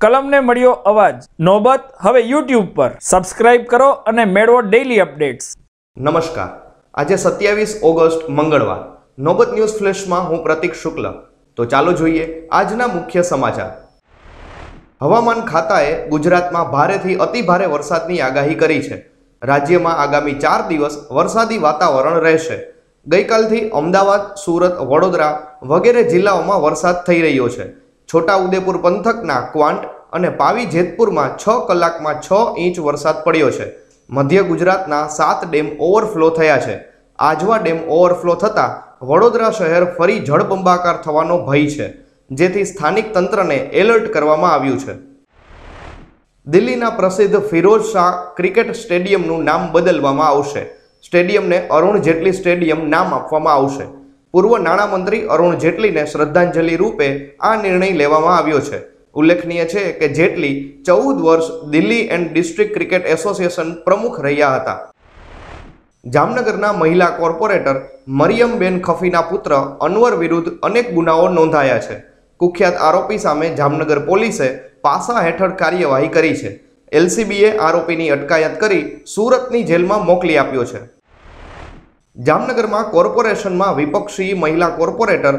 કલમને મળ્યો અવાજ. નોબત, હવે યુટ્યુબ પર. સબસ્ક્રાઇબ કરો અને મેળવો ડેઇલી અપડેટ્સ. નમસ્કાર. આજે સત્યાવીસ ઓગસ્ટ, મંગળવાર. નોબત ન્યૂઝ ફ્લેશમાં હું પ્રતિક શુક્લ. તો ચાલો જોઈએ આજના મુખ્ય સમાચાર. હવામાન ખાતાએ ગુજરાતમાં ભારેથી અતિભારે વરસાદની આગાહી કરી છે. રાજ્યમાં આગામી ચાર દિવસ વરસાદી વાતાવરણ રહેશે. ગઈકાલથી અમદાવાદ, સુરત, વડોદરા વગેરે જિલ્લાઓમાં વરસાદ થઈ રહ્યો છે. છોટાઉદેપુર પંથકના ક્વાંટ અને પાવી જેતપુરમાં છ કલાકમાં છ ઇંચ વરસાદ પડ્યો છે. મધ્ય ગુજરાતના સાત ડેમ ઓવરફ્લો થયા છે. આજવા ડેમ ઓવરફ્લો થતાં વડોદરા શહેર ફરી જળબંબાકાર થવાનો ભય છે, જેથી સ્થાનિક તંત્રને એલર્ટ કરવામાં આવ્યું છે. દિલ્હીના પ્રસિદ્ધ ફિરોઝ શાહ ક્રિકેટ સ્ટેડિયમનું નામ બદલવામાં આવશે. સ્ટેડિયમને અરુણ જેટલી સ્ટેડિયમ નામ આપવામાં આવશે. પૂર્વ નાણામંત્રી અરુણ જેટલીને શ્રદ્ધાંજલિ રૂપે આ નિર્ણય લેવામાં આવ્યો છે. ઉલ્લેખનીય છે કે જેટલી ચૌદ વર્ષ Delhi and district cricket association પ્રમુખ રહ્યા હતા. જામનગરના મહિલા કોર્પોરેટર મરિયમબેન ખફીના પુત્ર અનવર વિરુદ્ધ અનેક ગુનાઓ નોંધાયા છે. કુખ્યાત આરોપી સામે જામનગર પોલીસે પાસા હેઠળ કાર્યવાહી કરી છે. એલસીબીએ આરોપીની અટકાયત કરી સુરતની જેલમાં મોકલી આપ્યો છે. જામનગરમાં કોર્પોરેશનમાં વિપક્ષી મહિલા કોર્પોરેટર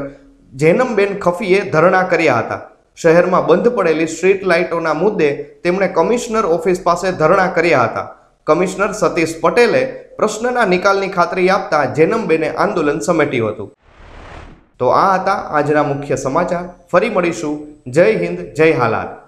જેનમબેન ખફીએ ધરણા કર્યા હતા. શહેરમાં બંધ પડેલી સ્ટ્રીટ લાઇટોના મુદ્દે તેમણે કમિશનર ઓફિસ પાસે ધરણા કર્યા હતા. કમિશનર સતીશ પટેલે પ્રશ્નના નિકાલની ખાતરી આપતા જેનમબેને આંદોલન સમેટ્યું હતું. તો આ હતા આજના મુખ્ય સમાચાર. ફરી મળીશું. જય હિન્દ, જય હાલાત.